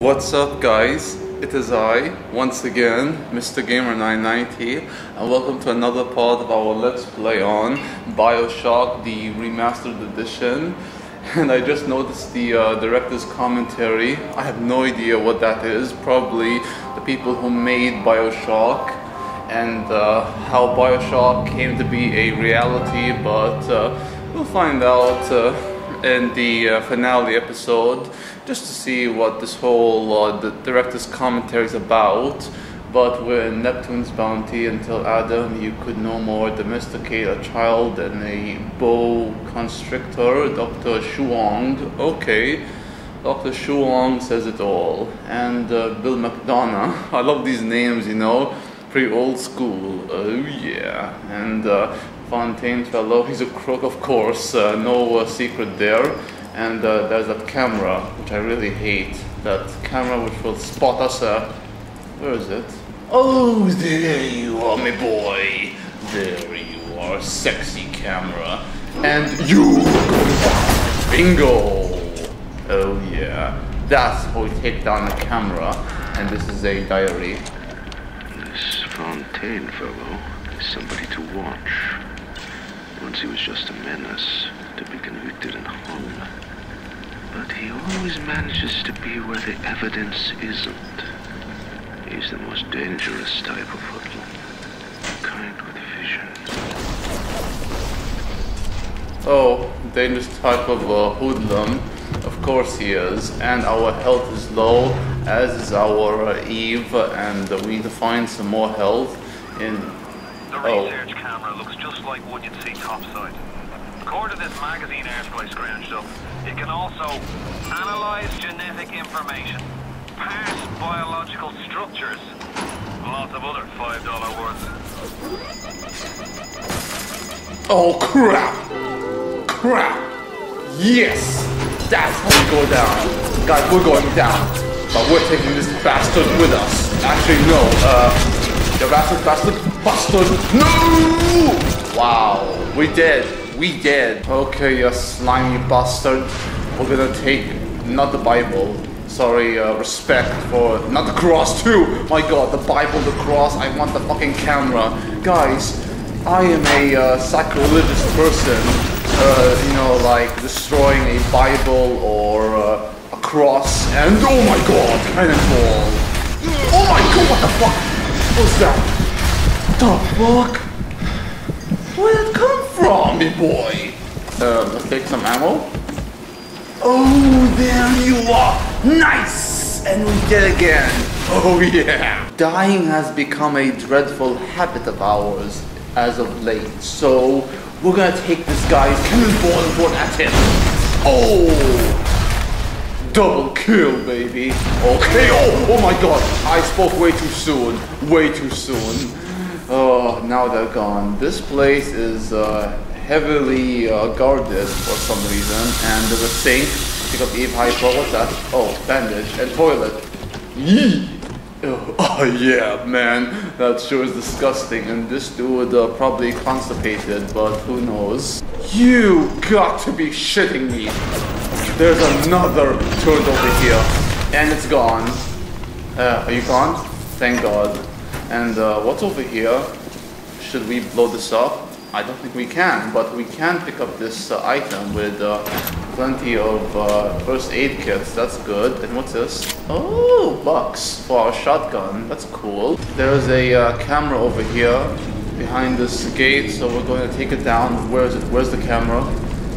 What's up guys? It is I, once again, Mr. Gamer990 and welcome to another part of our Let's Play on Bioshock, the Remastered Edition. And I just noticed the uh, director's commentary. I have no idea what that is. Probably the people who made Bioshock and uh, how Bioshock came to be a reality, but uh, we'll find out uh, in the uh, finale episode just to see what this whole uh, the director's commentary is about. But we're in Neptune's bounty until Adam you could no more domesticate a child than a boa constrictor, Dr. Suchong. Okay, Dr. Suchong says it all. And uh, Bill McDonagh. I love these names, you know, pretty old school. Oh yeah. And uh, Fontaine fellow, he's a crook, of course, uh, no uh, secret there. And uh, there's that camera, which I really hate. That camera which will spot us. Uh, where is it? Oh, there you are, my boy. There you are, sexy camera. And you Bingo! Oh yeah. That's how we take down the camera. And this is a diary. This Fontaine fellow is somebody to watch. Once he was just a menace to be convicted and hung. But he always manages to be where the evidence isn't. He's the most dangerous type of hoodlum. Kind with vision. Oh, dangerous type of uh, hoodlum. Of course he is. And our health is low, as is our uh, Eve, and uh, we need to find some more health in... The Oh. research camera looks just like one you'd see topside. To this magazine article I scrounged up, it can also analyze genetic information, parse biological structures, lots of other $5 words. Oh crap! Crap! Yes! That's how we go down. Guys, we're going down. But we're taking this bastard with us. Actually, no. Uh, the bastard, bastard, bastard. No! Wow. We did. We did. Okay, you slimy bastard. We're gonna take, not the Bible. Sorry, uh, respect for, not the cross too. My god, the Bible, the cross. I want the fucking camera. Guys, I am a uh, sacrilegious person, uh, you know, like destroying a Bible or uh, a cross, and oh my god, cannonball! Oh my god, what the fuck? What's that? The fuck? Where did it come me boy? Uh, let's take some ammo. Oh, there you are! Nice! And we did again! Oh yeah! Dying has become a dreadful habit of ours as of late, so we're gonna take this guy's cannonball and run at him. Oh! Double kill, baby. Okay, oh, oh my god, I spoke way too soon. Way too soon. Oh, now they're gone. This place is uh, heavily uh, guarded for some reason, and there's a sink. Pick up Eve Hypo, what's that? Oh, bandage and toilet. Yee! Oh, yeah, man, that sure is disgusting, and this dude uh, probably constipated, but who knows? You got to be shitting me! There's another turret over here, and it's gone. Uh, are you gone? Thank God. And uh, what's over here? Should we blow this up? I don't think we can, but we can pick up this uh, item with uh, plenty of uh, first aid kits. That's good. And what's this? Oh, bucks for our shotgun. That's cool. There's a uh, camera over here behind this gate, so we're going to take it down. Where is it? Where's the camera?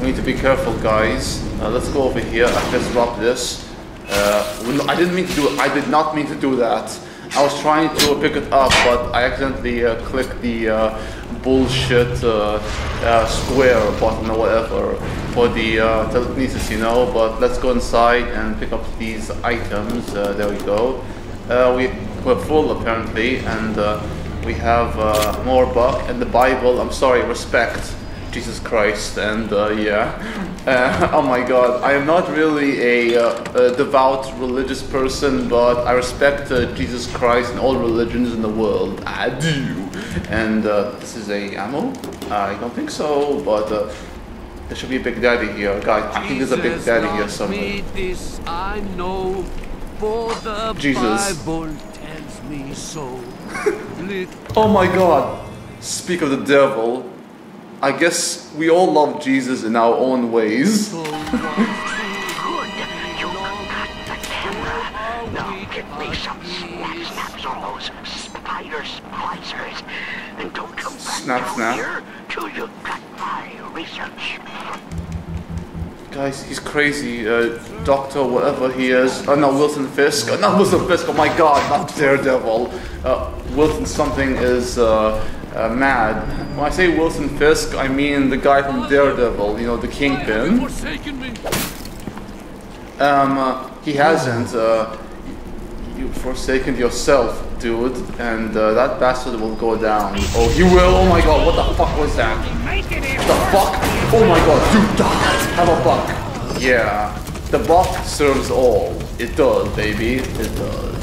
We need to be careful, guys. Uh, let's go over here. I just drop this. I didn't mean to do. I did not mean to do that. I was trying to pick it up, but I accidentally uh, clicked the uh, bullshit uh, uh, square button or whatever for the uh, telekinesis, you know. But let's go inside and pick up these items. There we go. We, we're full apparently, and we have more buck and the Bible. I'm sorry, respect. Jesus Christ, and uh, yeah. Uh, oh my god, I am not really a, uh, a devout religious person, but I respect uh, Jesus Christ and all religions in the world. I do. And uh, this is a ammo? I don't think so, but uh, there should be a Big Daddy here. Guys, I think there's a Big Daddy here somewhere. me, this I know. For the Jesus. Bible tells me so. Oh my god. Speak of the devil. I guess we all love Jesus in our own ways. ones Good. You got the camera. Now get me some snap snaps on those spider splicers. And don't come back Snap, down snap. here till you got my research. Guys, he's crazy. Uh, doctor, whatever he is. Oh no, Wilson Fisk. Uh, not Wilson Fisk, oh my god, not Daredevil. Uh, Wilson something is uh, uh, mad. When I say Wilson Fisk, I mean the guy from Daredevil, you know, the Kingpin. Um, uh, he hasn't. Uh, you've forsaken yourself, dude, and uh, that bastard will go down. Oh, he will. Oh my god, what the fuck was that? The fuck? Oh my god, dude, die. Have a buck. Yeah, the buck serves all. It does, baby. It does.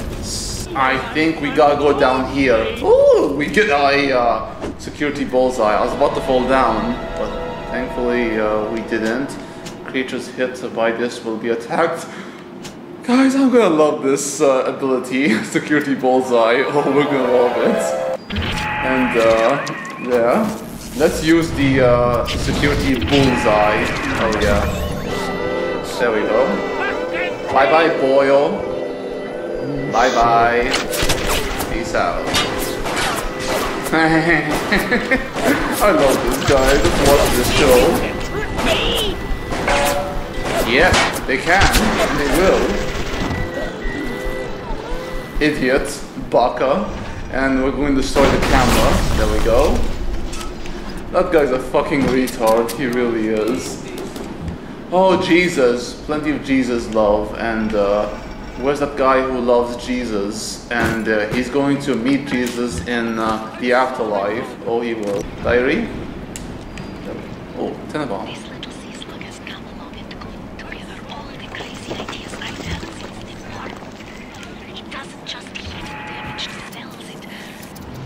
I think we gotta go down here. Ooh, we get a uh, security bullseye. I was about to fall down, but thankfully uh, we didn't. Creatures hit by this will be attacked. Guys, I'm gonna love this uh, ability, security bullseye. Oh, we're gonna love it. And uh, yeah, let's use the uh, security bullseye. Oh yeah. There we go. Bye bye, Boyle. Bye bye. Peace out. I love this guy. Just watch this show. Yeah, they can. and They will. Idiot. Baka. And we're going to destroy the camera. There we go. That guy's a fucking retard. He really is. Oh, Jesus. Plenty of Jesus love. And uh, where's that guy who loves Jesus? And uh, he's going to meet Jesus in uh, the afterlife. Oh, he will. Diary? Oh, Tenenbaum. This little sea slug has come along and glued together all the crazy ideas I've had since the war. It doesn't just heal damaged cells, it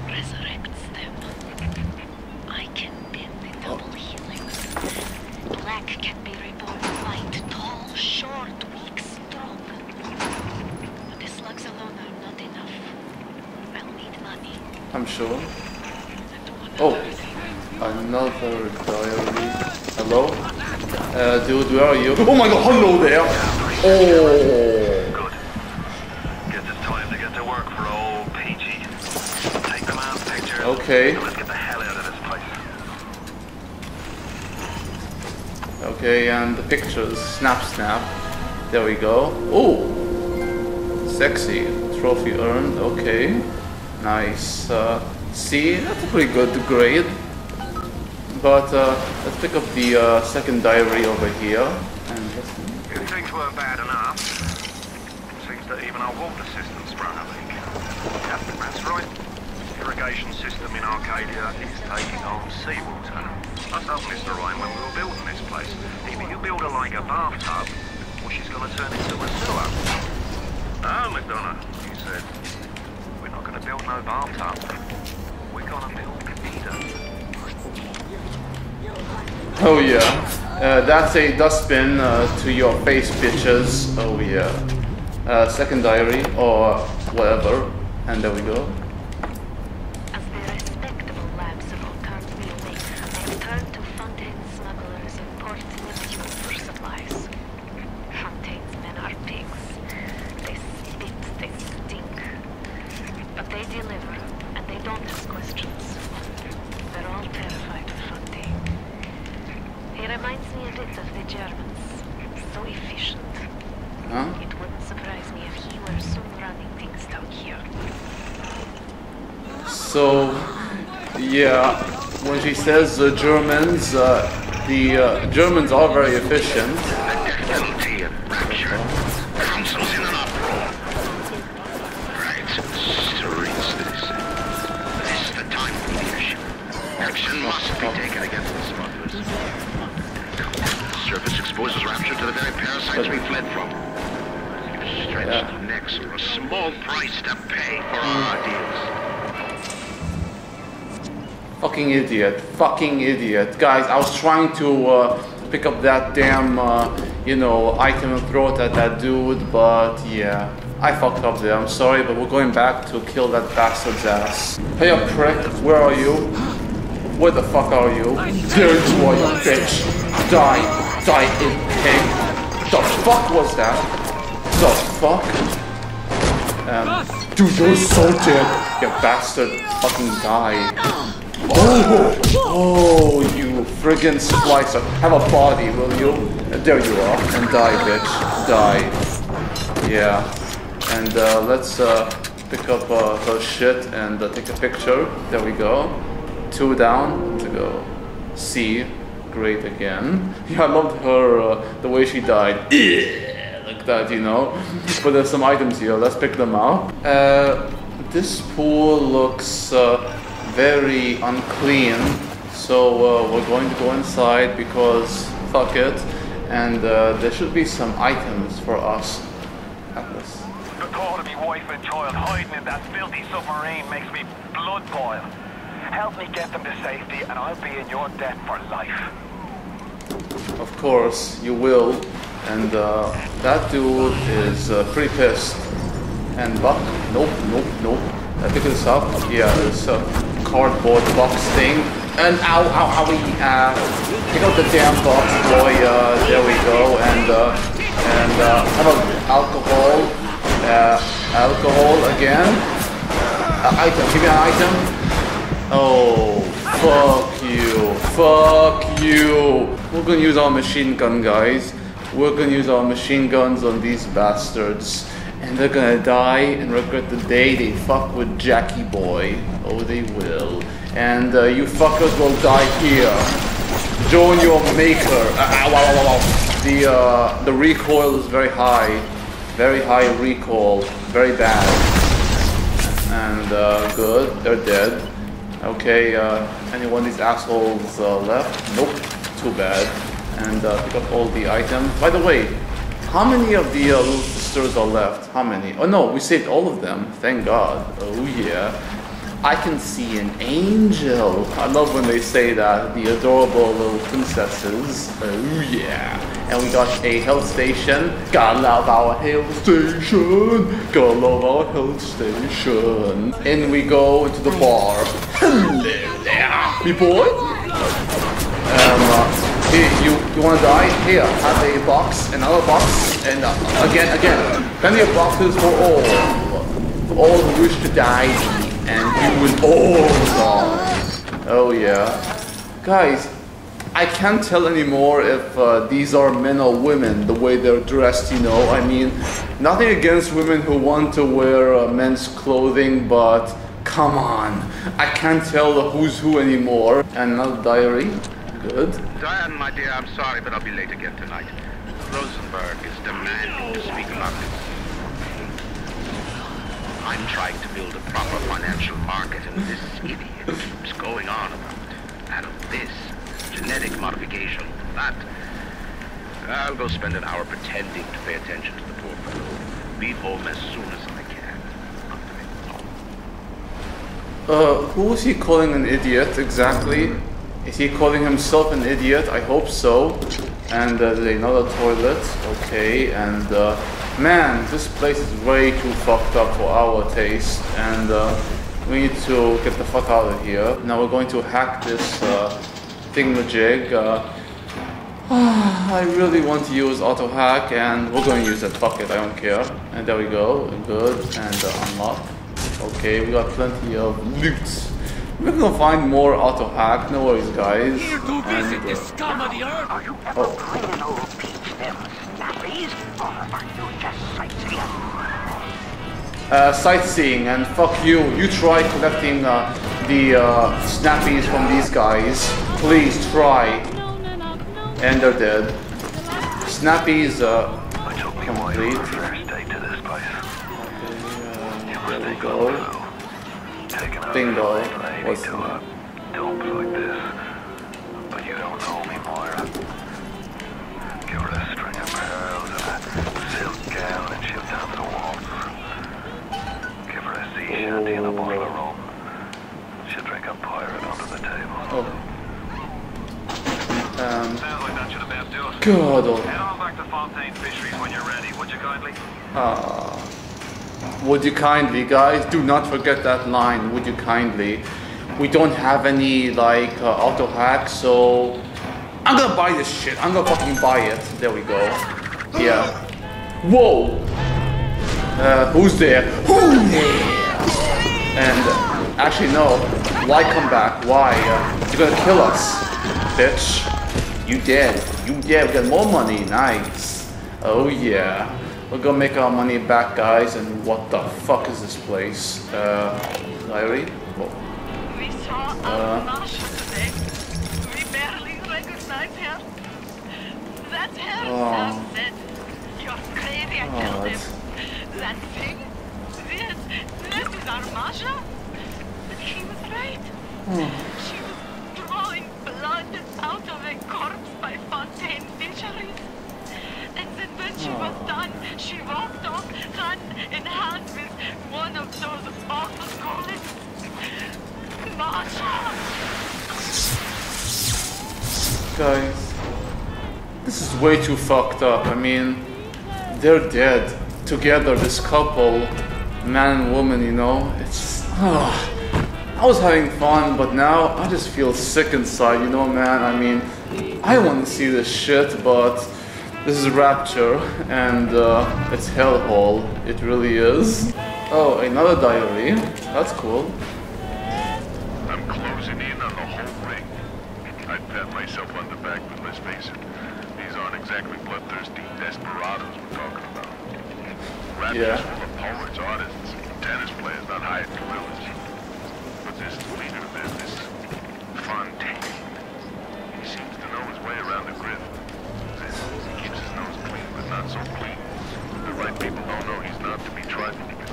resurrects them. I can bend the double helix. Black can be reborn white, tall, short, weak, strong. But the slugs alone are not enough. I'll need money. I'm sure. And one Oh, other thing. another diary. Hello? Uh, dude, where are you? Oh my god, hello there! Oh! Good. Guess it's time to get to work for old Peachy. Take the man's picture. Okay. and Let's get the hell out of this place. Okay, and the pictures. Snap, snap. There we go. Oh! Sexy. Trophy earned. Okay. Nice. Uh, C, that's a pretty good grade. But uh, let's pick up the uh, second diary over here. And If things weren't bad enough, seems that even our water system sprung a leak. Captain, that's right. Irrigation system in Arcadia is taking on seawater. I told Mr. Ryan when we were building this place, either you build her like a bathtub, or she's going to turn into a sewer. No, McDonagh, he said. We're not going to build no bathtub. We're going to build Eden. Oh yeah, uh, that's a dustbin uh, to your face, bitches. Oh yeah. Uh, second diary or whatever, and there we go. As the respectable labs of Okan building, they turn to Fontaine smugglers in Port Neptune for supplies. Fontaine's men are pigs. They spit, they stink. But they deliver, and they don't ask questions. They're all terrified of Fontaine. He reminds me a bit of the Germans. So efficient. Huh? It wouldn't surprise me if he were soon running things down here. So, yeah, when she says uh, Germans, uh, the uh, Germans are very efficient. Guilty and rapture. Council's in an uproar. Right, serene. This is the time for leadership. Action must be taken against the smugglers. Surface exposes rapture to the very parasites we fled from. Stretched Yeah. necks are a small price to pay for our ideas. Fucking idiot. Fucking idiot. Guys, I was trying to uh, pick up that damn, uh, you know, item and throw it at that dude, but yeah, I fucked up there, I'm sorry, but we're going back to kill that bastard's ass. Hey, you prick, where are you? Where the fuck are you? There you are, you bitch! Die! Die, in pig! The fuck was that? The fuck? Um, dude, you're so dead! You bastard fucking die. Oh, oh, you friggin' splicer. Have a body, will you? There you are. And die, bitch. Die. Yeah. And uh, let's uh, pick up uh, her shit and uh, take a picture. There we go. Two down to go. C. Great again. Yeah, I loved her, uh, the way she died. like that, you know. But there's some items here. Let's pick them. Uh, this pool looks uh, very unclean. So uh, we're going to go inside because fuck it. And uh, there should be some items for us. Atlas. The thought of me wife and child hiding in that filthy submarine makes me blood boil. Help me get them to safety and I'll be in your debt for life. Of course, you will. And uh, that dude is uh, pretty pissed. And Buck, nope, nope, nope. I pick this up. Yeah, this uh, cardboard box thing. And ow, ow, owie, uh, pick up the damn box, boy. Uh, there we go. And uh, and uh, how about alcohol? Uh, alcohol again. Uh, item. Give me an item. Oh, fuck you. Fuck you. We're gonna use our machine gun, guys. We're gonna use our machine guns on these bastards. And they're gonna die and regret the day they fuck with Jackie Boy. Oh, they will. And uh, you fuckers will die here. Join your maker. Uh, ow, ow, ow, ow. The, uh, the recoil is very high. Very high recoil. Very bad. And uh, good, they're dead. Okay, uh, anyone these assholes uh, left? Nope, too bad. And pick up all the items. By the way, how many of the sisters are left? How many? Oh no, we saved all of them. Thank God. Oh yeah. I can see an angel. I love when they say that. The adorable little princesses. Oh yeah. And we got a health station. Gotta love our health station. Gotta love our health station. And we go into the bar. Hello there, me boy. Here, you, you wanna die? Here, have a box, another box, and uh, again, again. Plenty of boxes for all. For all who wish to die, and you will all die. Oh yeah. Guys, I can't tell anymore if uh, these are men or women, the way they're dressed, you know. I mean, nothing against women who want to wear uh, men's clothing, but come on. I can't tell who's who anymore. And another diary. Good. Diane, my dear, I'm sorry, but I'll be late again tonight. Rosenberg is demanding to speak about this. I'm trying to build a proper financial market, and this idiot keeps going on about it. And this, genetic modification, that. I'll go spend an hour pretending to pay attention to the poor fellow. Be home as soon as I can. Uh, who is he calling an idiot exactly? Is he calling himself an idiot? I hope so. And uh, there's another toilet. Okay, and uh, man, this place is way too fucked up for our taste. And uh, we need to get the fuck out of here. Now we're going to hack this uh, thingamajig. Uh, I really want to use auto hack, and we're going to use it. Fuck it, I don't care. And there we go. Good. And uh, unlock. Okay, we got plenty of loot. We're gonna find more auto hack. No worries, guys. Here to visit And, the uh, scum of the earth. Are you ever planning to teach them snappies? Or are you just sightseeing? uh, sightseeing and fuck you. You try collecting uh, the uh, snappies from these guys. Please try. And they're dead. Snappies, uh, I took me wife Complete. for a first date to this place. there we go. Taking a Bingo. lady What's to a dump like this. But you don't know me, Moira. Give her a string of pearls and a silk gown and she'll dance a waltz. Give her a sea shanty and a bottle of rum. She'll drink a pirate under the table. Oh. Um, Sounds like that should about do it. God, oh. Head on back to Fontaine Fisheries when you're ready, would you kindly? Ah. Would you kindly, guys, do not forget that line. Would you kindly? We don't have any like uh, auto hack, so I'm gonna buy this shit. I'm gonna fucking buy it. There we go. Yeah. Whoa. Uh, who's there? Who there? And uh, actually, no. Why come back? Why? Uh, you're gonna kill us, bitch. You dead. You dead. We got more money. Nice. Oh yeah. We're gonna make our money back, guys. And what the fuck is this place? Uh, diary? Whoa. We saw Uh. Masha today. We barely recognize her. That's her, Oh. Said. You're crazy, I Oh, him. it's- That thing? This, this is our Masha? But he was right. Hmm. She was drawing blood out of a corpse by Fontaine Fisheries. She Oh. walked off hand in hand with one of those awful golems. Masha! Guys, this is way too fucked up. I mean, they're dead together, this couple, man and woman, you know? It's. ah. I was having fun, but now I just feel sick inside, you know, man? I mean, I want to see this shit, but this is Rapture, and uh, it's hellhole. It really is. Oh, another diary. That's cool. I'm closing in on the whole ring. I'd pat myself on the back, but let's face it, these aren't exactly bloodthirsty desperados we're talking about. Rappers Yeah. full of poets, artists, tennis players, not hired gorillas. But this leader of theirs, this Fontaine, he seems to know his way around the grid. He keeps his nose clean, but not so clean. The right people don't know he's not to be trifled with.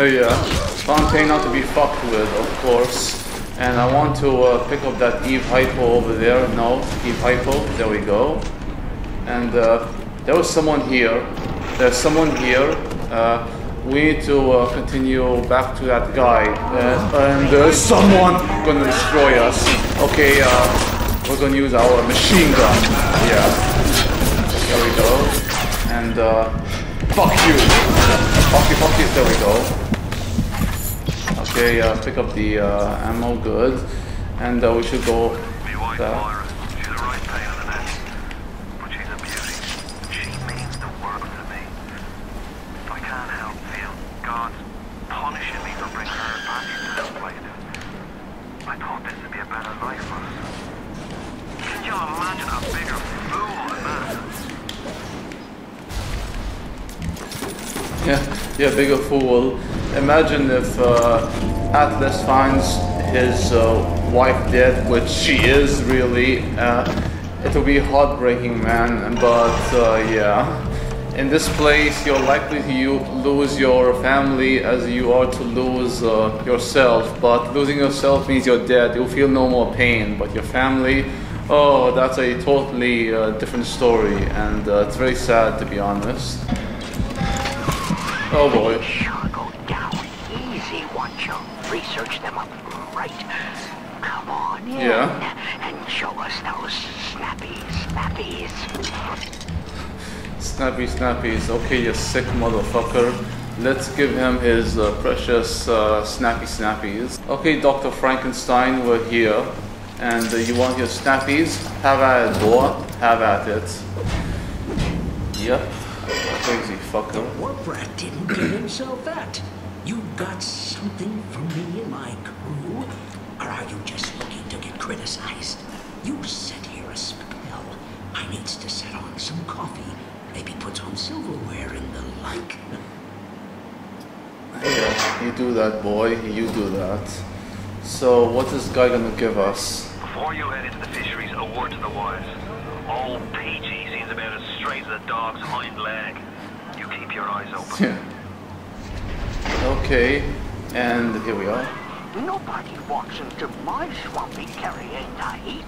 Oh yeah, Fontaine not to be fucked with, of course. And I want to uh, pick up that Eve Hypo over there. No, Eve Hypo. There we go. And uh, there was someone here. There's someone here. Uh, we need to uh, continue back to that guy. Uh, and there's someone gonna destroy us. Okay, uh, we're gonna use our machine gun. Yeah. There we go. And fuck you. Fuck you, fuck you. There we go. Okay, uh, pick up the uh, ammo, good. And uh, we should go that? Yeah, yeah, bigger fool. Imagine if uh, Atlas finds his uh, wife dead, which she is really. Uh, it will be heartbreaking, man. But uh, yeah, in this place, you're likely to lose your family as you are to lose uh, yourself. But losing yourself means you're dead. You'll feel no more pain. But your family, oh, that's a totally uh, different story, and uh, it's very sad to be honest. Oh boy. Sure go down easy once you research them up right. Come on in Yeah. and show us those snappy snappies. Snappy snappies. Okay, you sick motherfucker. Let's give him his uh, precious uh, snappy snappies. Okay, Dr. Frankenstein, we're here. And uh, you want your snappies? Have at it, boy. Have at it. Yep. Crazy fucker. Warp rat didn't get himself at. You got something for me and my crew? Or are you just looking to get criticized? You set here a spell. I needs to set on some coffee, maybe put on silverware and the like. Yeah, you do that, boy. You do that. So, what's this guy gonna give us? Before you head into the fisheries, a word to the wise. Old PG seems about as straight as a dog's hind leg. You keep your eyes open. Okay, and here we are. Nobody walks into my swampy carrying the heat.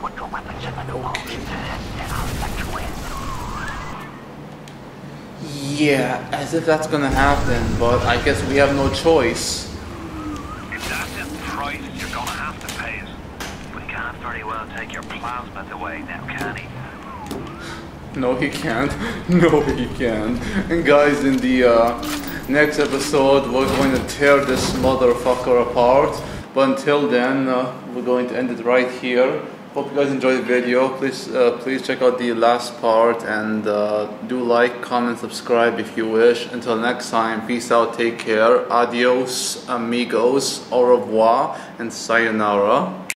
Put your weapons in the new holes, then I'll let you in. Yeah, as if that's gonna happen, but I guess we have no choice. If that's his price, you're gonna have to pay. But he can't very well take your plasmids away now, can he? No, he can't. No, he can't. And guys, in the uh, next episode, we're going to tear this motherfucker apart. But until then, uh, we're going to end it right here. Hope you guys enjoyed the video. Please, uh, please check out the last part and uh, do like, comment, subscribe if you wish. Until next time, peace out, take care, adios, amigos, au revoir, and sayonara.